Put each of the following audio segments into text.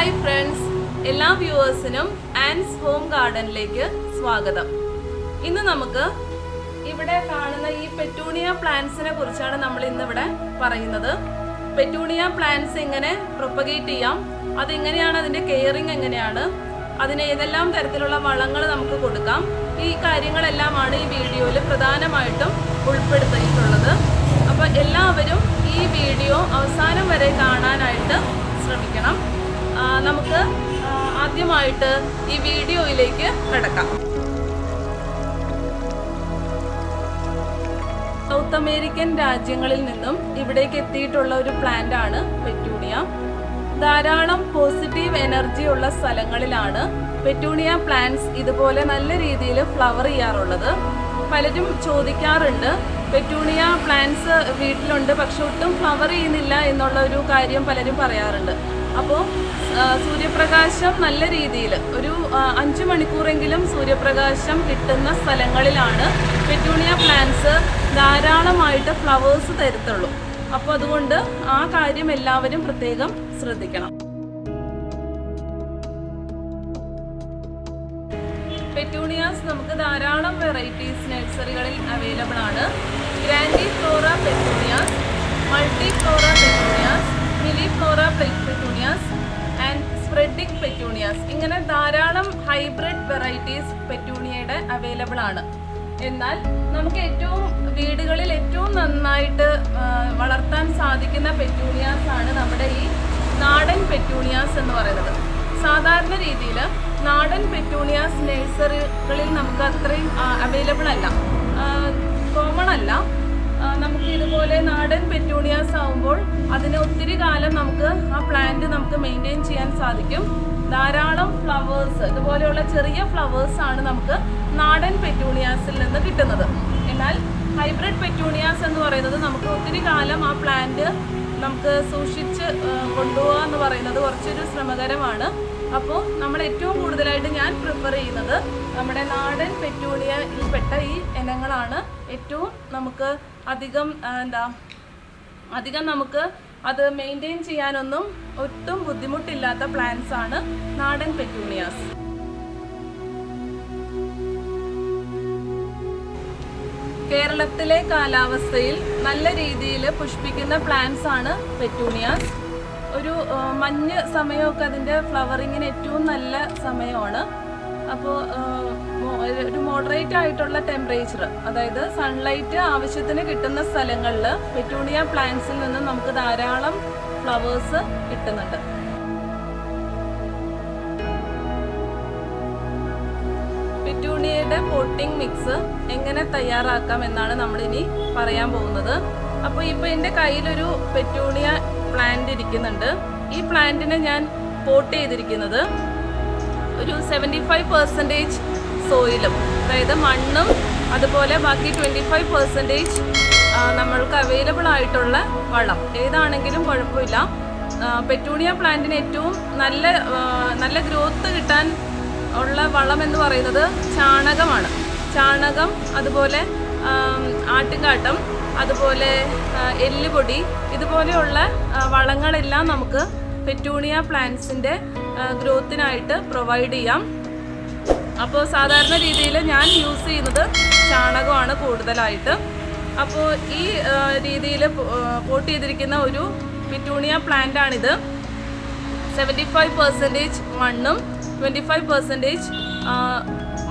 Hi friends എല്ലാ വ്യൂവേഴ്സിനും ആൻഡ്സ് home ഗാർഡനിലേക്ക് സ്വാഗതം. ഇന്ന് നമുക്ക് ഇവിടെ കാണുന്ന ഈ പെറ്റൂണിയ പ്ലാന്റ്സിനെ കുറിച്ചാണ് നമ്മൾ ഇന്നിവിടെ പറയുന്നത്. പെറ്റൂണിയ പ്ലാന്റ്സ് എങ്ങനെ പ്രൊപ്പഗേറ്റ് ചെയ്യാം അതെങ്ങനെയാണ് അതിന്റെ കെയറിങ് എങ്ങനെയാണ് അതിന് ഏതെല്ലാം തരത്തിലുള്ള വളങ്ങൾ നമുക്ക് കൊടുക്കാം ഈ കാര്യങ്ങളെല്ലാമാണ് ഈ വീഡിയോയിൽ പ്രധാനമായിട്ടും ഉൾപ്പെടുത്തിയിട്ടുള്ളത്. അപ്പോൾ എല്ലാവരും ഈ വീഡിയോ അവസാനം വരെ കാണാനായിട്ട് ശ്രമിക്കണം. ആദ്യമായിട്ട് ഈ വീഡിയോയിലേക്ക് കടക്കാം. സൗത്ത് അമേരിക്കൻ രാജ്യങ്ങളിൽ നിന്നും ഇവിടേക്ക് എത്തിയിട്ടുള്ള ഒരു പ്ലാന്റ് ആണ് പെറ്റൂണിയ. ധാരാളം പോസിറ്റീവ് എനർജി ഉള്ള സ്ഥലങ്ങളിലാണ് പെറ്റൂണിയ പ്ലാന്റ്സ് ഇതുപോലെ നല്ല രീതിയിൽ ഫ്ലവർ ചെയ്യാറുള്ളത്. പലരും ചോദിക്കാറുണ്ട് പെറ്റൂണിയ പ്ലാന്റ്സ് വീട്ടിലുണ്ട് പക്ഷെ ഒട്ടും ഫ്ലവർ ചെയ്യുന്നില്ല എന്നുള്ള ഒരു കാര്യം പലരും പറയാറുണ്ട്. അപ്പോൾ സൂര്യപ്രകാശം നല്ല രീതിയിൽ ഒരു അഞ്ച് മണിക്കൂറെങ്കിലും സൂര്യപ്രകാശം കിട്ടുന്ന സ്ഥലങ്ങളിലാണ് പെറ്റൂണിയ പ്ലാന്റ്സ് ധാരാളമായിട്ട് ഫ്ലവേഴ്സ് തരുത്തുള്ളൂ. അപ്പോൾ അതുകൊണ്ട് ആ കാര്യം എല്ലാവരും പ്രത്യേകം ശ്രദ്ധിക്കണം. പെറ്റൂണിയാസ് നമുക്ക് ധാരാളം വെറൈറ്റീസ് നഴ്സറികളിൽ അവൈലബിൾ ആണ്. Grandiflora petunias multiflora petunias milliflora petunias spreading petunias ഇങ്ങനെ ധാരാളം ഹൈബ്രിഡ് വെറൈറ്റീസ് പെറ്റൂണിയയുടെ അവൈലബിൾ ആണ്. എന്നാൽ നമുക്ക് ഏറ്റവും വീടുകളിൽ ഏറ്റവും നന്നായിട്ട് വളർത്താൻ സാധിക്കുന്ന പെറ്റൂണിയാസ് ആണ് നമ്മുടെ ഈ നാടൻ പെറ്റൂണിയാസ് എന്ന് പറയുന്നത്. സാധാരണ രീതിയിൽ നാടൻ പെറ്റൂണിയാസ് നഴ്സറികളിൽ നമുക്ക് അത്രയും അവൈലബിൾ അല്ല. കോമൺ അല്ല. നമുക്ക് നാടൻ പെറ്റൂണിയാസ് ആവുമ്പോൾ അതിന് ഒത്തിരി കാലം നമുക്ക് ആ പ്ലാന്റ് നമുക്ക് മെയിന്റെയിൻ ചെയ്യാൻ സാധിക്കും. ധാരാളം ഫ്ലവേഴ്സ് ഇതുപോലെയുള്ള ചെറിയ ഫ്ലവേഴ്സ് ആണ് നമുക്ക് നാടൻ പെറ്റൂണിയാസിൽ നിന്ന് കിട്ടുന്നത്. എന്നാൽ ഹൈബ്രിഡ് പെറ്റൂണിയാസ് എന്ന് പറയുന്നത് നമുക്ക് ഒത്തിരി കാലം ആ പ്ലാന്റ് നമുക്ക് സൂക്ഷിച്ച് കൊണ്ടുപോകുക എന്ന് പറയുന്നത് കുറച്ചൊരു ശ്രമകരമാണ്. അപ്പോൾ നമ്മൾ ഏറ്റവും കൂടുതലായിട്ട് ഞാൻ പ്രിഫർ ചെയ്യുന്നത് നമ്മുടെ നാടൻ പെറ്റൂണിയയിൽപ്പെട്ട ഈ ഇനങ്ങളാണ്. ഏറ്റവും നമുക്ക് അധികം എന്താ അധികം നമുക്ക് അത് മെയിന്റെയിൻ ചെയ്യാനൊന്നും ഒട്ടും ബുദ്ധിമുട്ടില്ലാത്ത പ്ലാന്റ്സ് ആണ് നാടൻ പെറ്റൂണിയാസ്. കേരളത്തിലെ കാലാവസ്ഥയിൽ നല്ല രീതിയിൽ പുഷ്പിക്കുന്ന പ്ലാന്റ്സ് ആണ് പെറ്റൂണിയാസ്. ഒരു മഞ്ഞ് സമയമൊക്കെ അതിന്റെ ഫ്ലവറിങ്ങിന് ഏറ്റവും നല്ല സമയമാണ്. അപ്പോൾ ഒരു മോഡറേറ്റ് ആയിട്ടുള്ള ടെമ്പറേച്ചർ അതായത് സൺലൈറ്റ് ആവശ്യത്തിന് കിട്ടുന്ന സ്ഥലങ്ങളിൽ പെറ്റൂണിയ പ്ലാന്റ്സിൽ നിന്ന് നമുക്ക് ധാരാളം ഫ്ലവേഴ്സ് കിട്ടുന്നുണ്ട്. പെറ്റൂണിയയുടെ പോട്ടിംഗ് മിക്സ് എങ്ങനെ തയ്യാറാക്കാം എന്നാണ് നമ്മളിനി പറയാൻ പോകുന്നത്. അപ്പോൾ ഇപ്പോൾ എന്റെ കയ്യിലൊരു പെറ്റൂണിയ പ്ലാന്റ് ഇരിക്കുന്നുണ്ട്. ഈ പ്ലാന്റിനെ ഞാൻ പോട്ട് ചെയ്തിരിക്കുന്നത് ഒരു സെവന്റി ഫൈവ് പെർസെന്റേജ് സോയിലും അതായത് മണ്ണും അതുപോലെ ബാക്കി ട്വന്റി ഫൈവ് പെർസെന്റേജ് നമ്മൾക്ക് അവൈലബിൾ ആയിട്ടുള്ള വളം. ഏതാണെങ്കിലും കുഴപ്പമില്ല. പെറ്റൂണിയ പ്ലാന്റിന് ഏറ്റവും നല്ല നല്ല ഗ്രോത്ത് കിട്ടാൻ ഉള്ള വളം എന്ന് പറയുന്നത് ചാണകമാണ്. ചാണകം അതുപോലെ ആട്ടുംകാട്ടം അതുപോലെ എല്ലുപൊടി ഇതുപോലെയുള്ള വളങ്ങളെല്ലാം നമുക്ക് പെറ്റൂണിയ പ്ലാന്റ്സിന്റെ ഗ്രോത്തിനായിട്ട് പ്രൊവൈഡ് ചെയ്യാം. അപ്പോൾ സാധാരണ രീതിയിൽ ഞാൻ യൂസ് ചെയ്യുന്നത് ചാണകമാണ് കൂടുതലായിട്ട്. അപ്പോൾ ഈ രീതിയിൽ പോട്ട് ചെയ്തിരിക്കുന്ന ഒരു പിറ്റൂണിയ പ്ലാന്റ് ആണിത് സെവന്റി ഫൈവ് പെർസെന്റേജ് മണ്ണും ട്വന്റി ഫൈവ് പെർസെന്റേജ്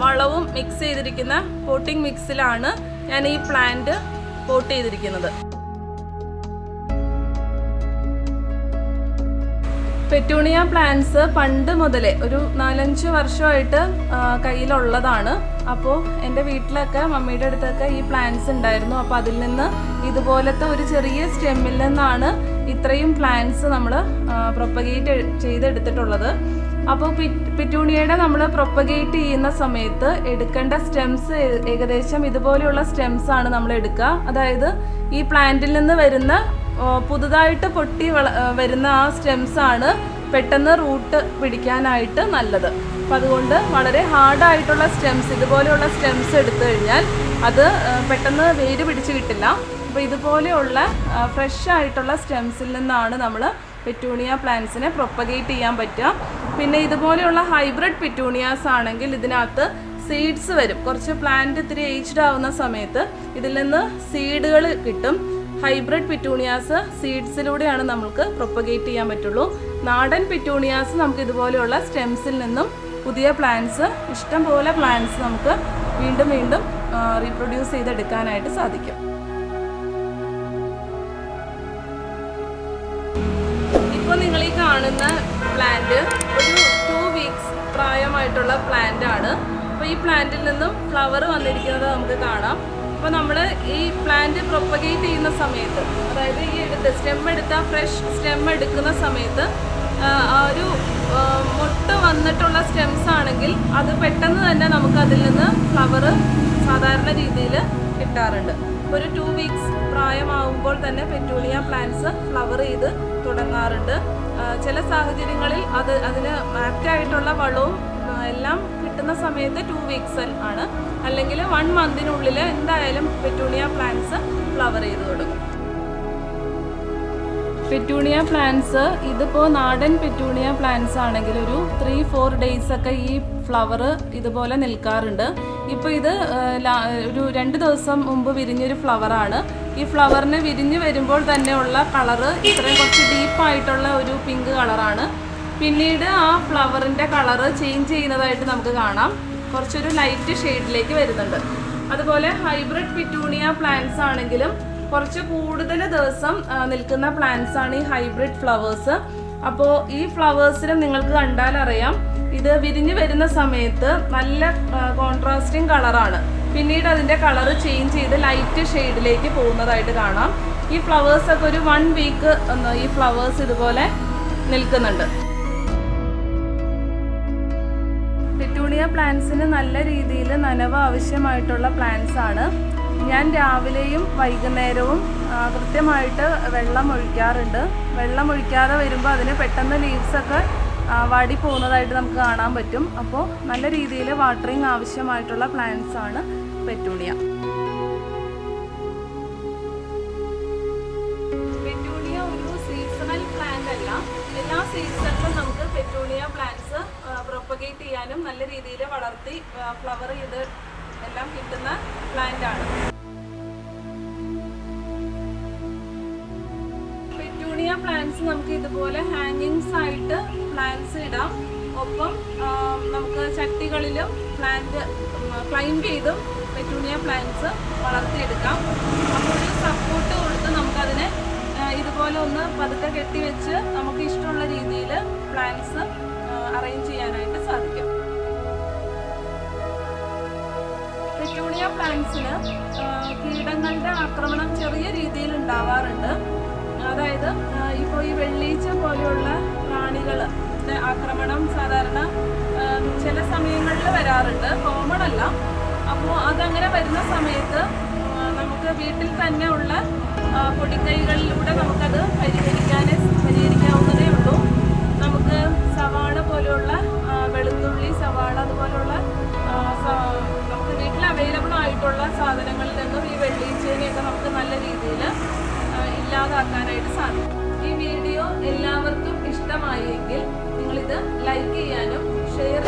വളവും മിക്സ് ചെയ്തിരിക്കുന്ന പോട്ടിംഗ് മിക്സിലാണ് ഞാൻ ഈ പ്ലാന്റ് പോട്ട് ചെയ്തിരിക്കുന്നത്. പെറ്റൂണിയ പ്ലാന്റ്സ് പണ്ട് മുതലേ ഒരു നാലഞ്ച് വർഷമായിട്ട് കയ്യിലുള്ളതാണ്. അപ്പോൾ എന്റെ വീട്ടിലൊക്കെ മമ്മിയുടെ അടുത്തൊക്കെ ഈ പ്ലാന്റ്സ് ഉണ്ടായിരുന്നു. അപ്പോൾ അതിൽ നിന്ന് ഇതുപോലത്തെ ഒരു ചെറിയ സ്റ്റെമ്മിൽ നിന്നാണ് ഇത്രയും പ്ലാന്റ്സ് നമ്മൾ പ്രൊപ്പഗേറ്റ് ചെയ്തെടുത്തിട്ടുള്ളത്. അപ്പോൾ പിറ്റൂണിയയുടെ നമ്മൾ പ്രൊപ്പഗേറ്റ് ചെയ്യുന്ന സമയത്ത് എടുക്കേണ്ട സ്റ്റെംസ് ഏകദേശം ഇതുപോലെയുള്ള സ്റ്റെംസ് ആണ് നമ്മൾ എടുക്കുക. അതായത് ഈ പ്ലാന്റിൽ നിന്ന് വരുന്ന പുതുതായിട്ട് പൊട്ടി വരുന്ന ആ സ്റ്റെംസ് ആണ് പെട്ടെന്ന് റൂട്ട് പിടിക്കാനായിട്ട് നല്ലത്. അപ്പം അതുകൊണ്ട് വളരെ ഹാർഡായിട്ടുള്ള സ്റ്റെംസ് ഇതുപോലെയുള്ള സ്റ്റെംസ് എടുത്തു കഴിഞ്ഞാൽ അത് പെട്ടെന്ന് വേര് പിടിച്ച് കിട്ടില്ല. അപ്പോൾ ഇതുപോലെയുള്ള ഫ്രഷ് ആയിട്ടുള്ള സ്റ്റെംസിൽ നിന്നാണ് നമ്മൾ പെറ്റൂണിയ പ്ലാന്റ്സിനെ പ്രൊപ്പഗേറ്റ് ചെയ്യാൻ പറ്റുക. പിന്നെ ഇതുപോലെയുള്ള ഹൈബ്രിഡ് പെറ്റൂണിയാസ് ആണെങ്കിൽ ഇതിനകത്ത് സീഡ്സ് വരും. കുറച്ച് പ്ലാന്റ് ഇത്തിരി ഏജ്ഡ് ആവുന്ന സമയത്ത് ഇതിൽ നിന്ന് സീഡുകൾ കിട്ടും. ഹൈബ്രിഡ് പിറ്റൂണിയാസ് സീഡ്സിലൂടെയാണ് നമുക്ക് പ്രൊപ്പഗേറ്റ് ചെയ്യാൻ പറ്റുള്ളൂ. നാടൻ പിറ്റൂണിയാസ് നമുക്ക് ഇതുപോലെയുള്ള സ്റ്റെംസിൽ നിന്നും പുതിയ പ്ലാന്റ്സ് ഇഷ്ടം പോലെ പ്ലാന്റ്സ് നമുക്ക് വീണ്ടും വീണ്ടും റീപ്രൊഡ്യൂസ് ചെയ്തെടുക്കാനായിട്ട് സാധിക്കും. ഇപ്പോൾ നിങ്ങൾ ഈ കാണുന്ന പ്ലാന്റ് ഒരു ടു വീക്സ് പ്രായമായിട്ടുള്ള പ്ലാന്റ് ആണ്. അപ്പോൾ ഈ പ്ലാന്റിൽ നിന്നും ഫ്ലവർ വന്നിരിക്കുന്നത് നമുക്ക് കാണാം. അപ്പോൾ നമ്മൾ ഈ പ്ലാന്റ് പ്രൊപ്പഗേറ്റ് ചെയ്യുന്ന സമയത്ത് അതായത് ഈ എടുത്ത് സ്റ്റെം എടുത്ത ഫ്രഷ് സ്റ്റെം എടുക്കുന്ന സമയത്ത് ഒരു മുട്ട വന്നിട്ടുള്ള സ്റ്റെംസ് ആണെങ്കിൽ അത് പെട്ടെന്ന് തന്നെ നമുക്ക് അതിൽ നിന്ന് ഫ്ലവർ സാധാരണ രീതിയിൽ കിട്ടാറുണ്ട്. ഒരു ടു വീക്സ് പ്രായമാകുമ്പോൾ തന്നെ പെറ്റൂണിയ പ്ലാന്റ്സ് ഫ്ലവർ ചെയ്ത് തുടങ്ങാറുണ്ട്. ചില സാഹചര്യങ്ങളിൽ അത് അതിന് ആപ്റ്റായിട്ടുള്ള വളവും എല്ലാം കിട്ടുന്ന സമയത്ത് ടു വീക്സ് ആണ്. അല്ലെങ്കിൽ വൺ മന്തിനുള്ളിൽ എന്തായാലും പെറ്റൂണിയ പ്ലാന്റ്സ് ഫ്ലവർ ചെയ്ത് തുടങ്ങും. പെറ്റൂണിയ പ്ലാന്റ്സ് ഇതിപ്പോൾ നാടൻ പെറ്റൂണിയ പ്ലാന്റ്സ് ആണെങ്കിൽ ഒരു ത്രീ ഫോർ ഡേയ്സ് ഒക്കെ ഈ ഫ്ലവർ ഇതുപോലെ നിൽക്കാറുണ്ട്. ഇപ്പോൾ ഇത് ഒരു രണ്ട് ദിവസം മുമ്പ് വിരിഞ്ഞൊരു ഫ്ലവറാണ്. ഈ ഫ്ലവറിന് വിരിഞ്ഞ് വരുമ്പോൾ തന്നെയുള്ള കളറ് ഇത്രയും കുറച്ച് ഡീപ്പായിട്ടുള്ള ഒരു പിങ്ക് കളറാണ്. പിന്നീട് ആ ഫ്ലവറിന്റെ കളറ് ചേഞ്ച് ചെയ്യുന്നതായിട്ട് നമുക്ക് കാണാം. കുറച്ചൊരു ലൈറ്റ് ഷെയ്ഡിലേക്ക് വരുന്നുണ്ട്. അതുപോലെ ഹൈബ്രിഡ് പിറ്റൂണിയ പ്ലാന്റ്സ് ആണെങ്കിലും കുറച്ച് കൂടുതൽ ദിവസം നിൽക്കുന്ന പ്ലാന്റ്സ് ആണ് ഈ ഹൈബ്രിഡ് ഫ്ലവേഴ്സ്. അപ്പോൾ ഈ ഫ്ലവേഴ്സിനും നിങ്ങൾക്ക് കണ്ടാൽ അറിയാം ഇത് വിരിഞ്ഞ് വരുന്ന സമയത്ത് നല്ല കോൺട്രാസ്റ്റിംഗ് കളറാണ് പിന്നീട് അതിന്റെ കളറ് ചേഞ്ച് ചെയ്ത് ലൈറ്റ് ഷെയ്ഡിലേക്ക് പോകുന്നതായിട്ട് കാണാം. ഈ ഫ്ലവേഴ്സൊക്കെ ഒരു വൺ വീക്ക് ഈ ഫ്ലവേഴ്സ് ഇതുപോലെ നിൽക്കുന്നുണ്ട്. പെറ്റൂണിയ പ്ലാന്റ്സിന് നല്ല രീതിയിൽ നനവ് ആവശ്യമായിട്ടുള്ള പ്ലാന്റ്സ് ആണ്. ഞാൻ രാവിലെയും വൈകുന്നേരവും കൃത്യമായിട്ട് വെള്ളം ഒഴിക്കാറുണ്ട്. വെള്ളം ഒഴിക്കാതെ വരുമ്പോൾ അതിന് പെട്ടെന്ന് ലീവ്സൊക്കെ വാടി പോകുന്നതായിട്ട് നമുക്ക് കാണാൻ പറ്റും. അപ്പോൾ നല്ല രീതിയിൽ വാട്ടറിങ് ആവശ്യമായിട്ടുള്ള പ്ലാന്റ്സ് ആണ് പെറ്റൂണിയ. പെറ്റൂണിയ ഒരു സീസണൽ പ്ലാന്റ് അല്ല. എല്ലാ സീസണിലും നമുക്ക് പെറ്റൂണിയ പ്ലാന്റ്സ് പ്രൊപ്പഗേറ്റ് ചെയ്യാനും നല്ല രീതിയിൽ വളർത്തി ഫ്ലവർ ചെയ്ത് എല്ലാം കിട്ടുന്ന പ്ലാന്റ് ആണ്. പെറ്റൂണിയ പ്ലാന്റ്സ് നമുക്ക് ഇതുപോലെ ഹാങ്ങിങ്സ് ആയിട്ട് പ്ലാന്റ്സ് ഇടാം. ഒപ്പം നമുക്ക് ചട്ടികളിലും പ്ലാന്റ് ക്ലൈംബ് ചെയ്തും പെറ്റൂണിയ പ്ലാന്റ്സ് വളർത്തിയെടുക്കാം. അപ്പോൾ ഒരു സപ്പോർട്ട് കൊടുത്ത് നമുക്കതിനെ ഇതുപോലെ ഒന്ന് പതുക്കെ കെട്ടിവെച്ച് നമുക്ക് ഇഷ്ടമുള്ള രീതിയിൽ പ്ലാന്റ്സ് അറേഞ്ച് ചെയ്യാനായിട്ട് സാധിക്കും. പെറ്റൂണിയ പ്ലാന്റ്സിന് കീടങ്ങളുടെ ആക്രമണം ചെറിയ രീതിയിൽ ഉണ്ടാവാറുണ്ട്. അതായത് ഇപ്പോൾ ഈ വെള്ളീച്ച പോലെയുള്ള പ്രാണികൾ ആക്രമണം സാധാരണ ചില സമയങ്ങളിൽ വരാറുണ്ട്. കോമൺ അല്ല. അപ്പോൾ അതങ്ങനെ വരുന്ന സമയത്ത് നമുക്ക് വീട്ടിൽ തന്നെ ഉള്ള പൊടിക്കൈകളിലൂടെ നമുക്കത് പരിഹരിക്കാനേ പരിഹരിക്കാവുന്നതേ ഉള്ളൂ. നമുക്ക് സവാള പോലെയുള്ള വെളുത്തുള്ളി സവാള അതുപോലുള്ള നമുക്ക് വീട്ടിൽ അവൈലബിൾ ആയിട്ടുള്ള സാധനങ്ങളിൽ നിന്നും ഈ വെള്ളീച്ചേനെയൊക്കെ നമുക്ക് നല്ല രീതിയിൽ ഇല്ലാതാക്കാനായിട്ട് സാധിക്കും. ഈ വീഡിയോ എല്ലാവർക്കും ഇഷ്ടമായെങ്കിൽ നിങ്ങളിത് ലൈക്ക് ചെയ്യാനും ഷെയർ